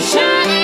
sunshine.